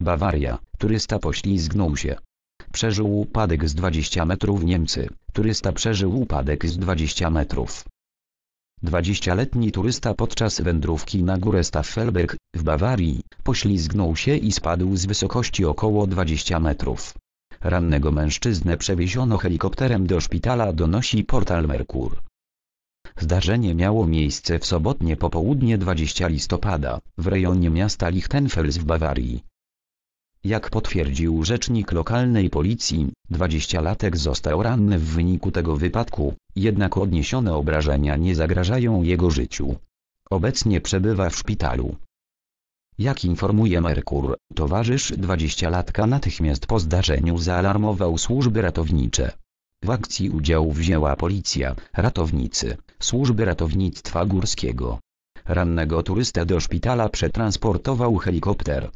Bawaria, turysta poślizgnął się. Przeżył upadek z 20 metrów Niemcy, turysta przeżył upadek z 20 metrów. 20-letni turysta podczas wędrówki na górę Staffelberg, w Bawarii, poślizgnął się i spadł z wysokości około 20 metrów. Rannego mężczyznę przewieziono helikopterem do szpitala donosi portal Merkur. Zdarzenie miało miejsce w sobotnie popołudnie 20 listopada, w rejonie miasta Lichtenfels w Bawarii. Jak potwierdził rzecznik lokalnej policji, 20-latek został ranny w wyniku tego wypadku, jednak odniesione obrażenia nie zagrażają jego życiu. Obecnie przebywa w szpitalu. Jak informuje Merkur, towarzysz 20-latka natychmiast po zdarzeniu zaalarmował służby ratownicze. W akcji udział wzięła policja, ratownicy, służby ratownictwa górskiego. Rannego turystę do szpitala przetransportował helikopter.